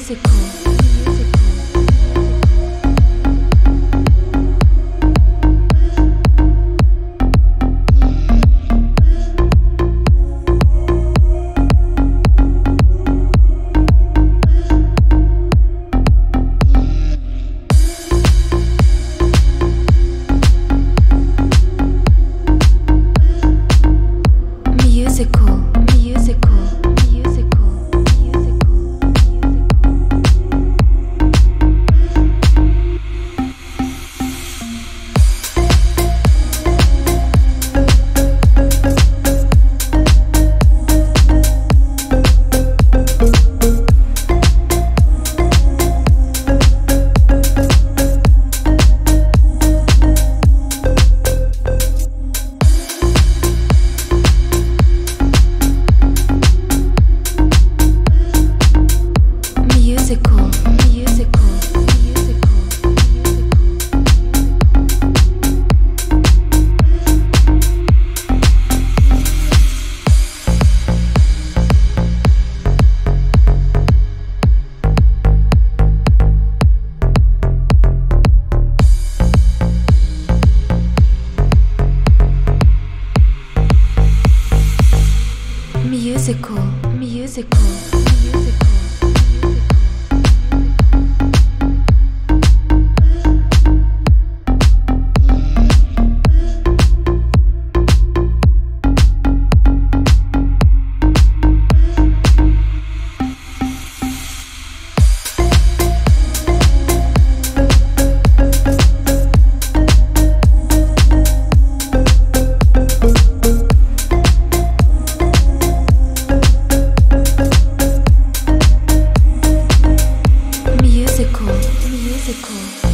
c'est cool. Musical, musical, musical. physical.